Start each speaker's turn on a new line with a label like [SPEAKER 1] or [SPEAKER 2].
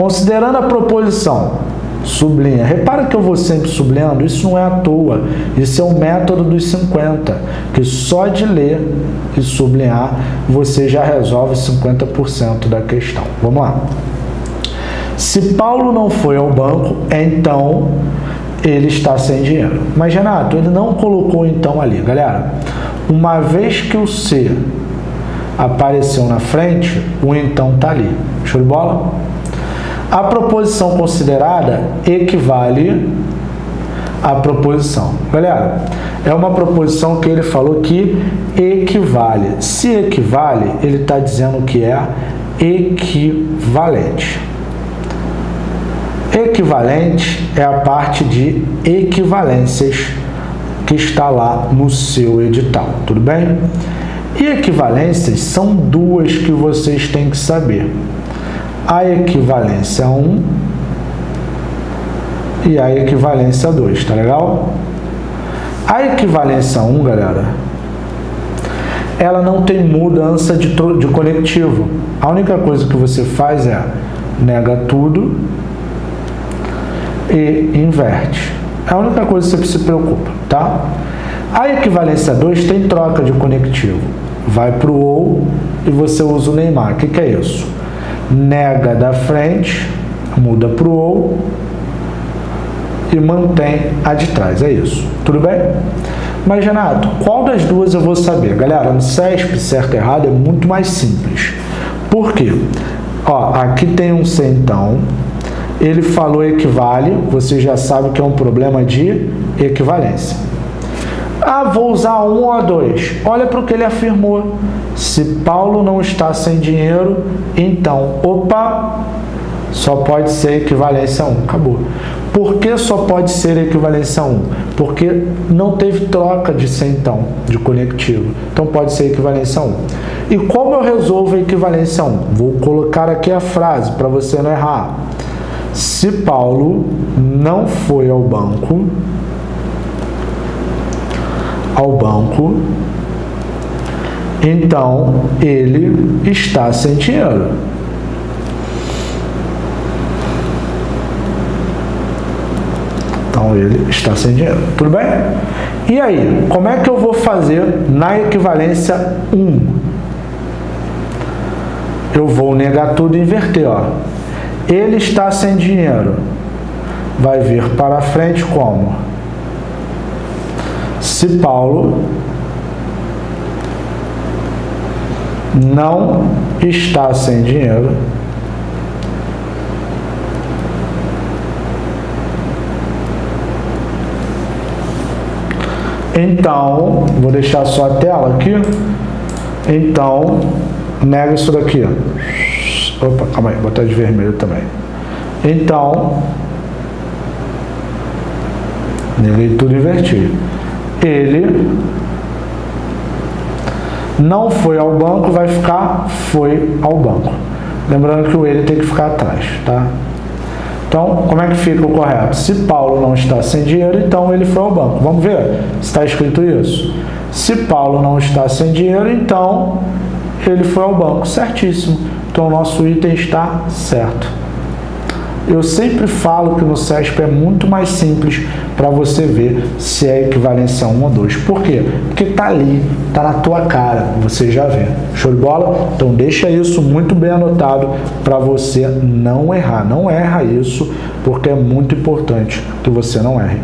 [SPEAKER 1] Considerando a proposição, sublinha. Repara que eu vou sempre sublinhando, isso não é à toa. Isso é o método dos 50, que só de ler e sublinhar você já resolve 50% da questão. Vamos lá. Se Paulo não foi ao banco, então ele está sem dinheiro. Mas Renato, ele não colocou então ali. Galera, uma vez que o C apareceu na frente, o então está ali. Show de bola? A proposição considerada equivale à proposição. Galera, é uma proposição que ele falou que equivale. Se equivale, ele está dizendo que é equivalente. Equivalente é a parte de equivalências que está lá no seu edital, tudo bem? E equivalências são duas que vocês têm que saber a equivalência 1 e a equivalência 2, tá legal? A equivalência 1, galera, ela não tem mudança de, de conectivo. A única coisa que você faz é nega tudo e inverte. É a única coisa que você se preocupa, tá? A equivalência 2 tem troca de conectivo. Vai para o ou e você usa o Neymar. O que, que é isso? Nega da frente, muda para o ou e mantém a de trás. É isso. Tudo bem? Mas, Renato, qual das duas eu vou saber? Galera, no CESP, certo e errado, é muito mais simples. Por quê? Ó, aqui tem um C, então. Ele falou equivale, você já sabe que é um problema de equivalência. Ah, vou usar um ou dois. Olha para o que ele afirmou. Se Paulo não está sem dinheiro, então, opa, só pode ser equivalência a 1. Acabou. Por que só pode ser equivalência a 1? Porque não teve troca de centão, de conectivo. Então pode ser equivalência a 1. E como eu resolvo a equivalência a 1? Vou colocar aqui a frase para você não errar. Se Paulo não foi ao banco, ao banco, então ele está sem dinheiro. Então ele está sem dinheiro. Tudo bem? E aí, como é que eu vou fazer na equivalência 1? Eu vou negar tudo e inverter, ó. Ele está sem dinheiro. Vai vir para frente como? Se Paulo não está sem dinheiro, então, vou deixar só a tela aqui, então, nega isso daqui, opa, calma aí, vou botar de vermelho também, então, neguei tudo invertido, ele não foi ao banco, vai ficar foi ao banco. Lembrando que o ele tem que ficar atrás, tá? Então, como é que fica o correto? Se Paulo não está sem dinheiro, então ele foi ao banco. Vamos ver se está escrito isso. Se Paulo não está sem dinheiro, então ele foi ao banco. Certíssimo. Então, o nosso item está certo. Eu sempre falo que no CESP é muito mais simples para você ver se é equivalência 1 ou 2. Por quê? Porque está ali, está na tua cara, você já vê. Show de bola? Então deixa isso muito bem anotado para você não errar. Não erra isso, porque é muito importante que você não erre.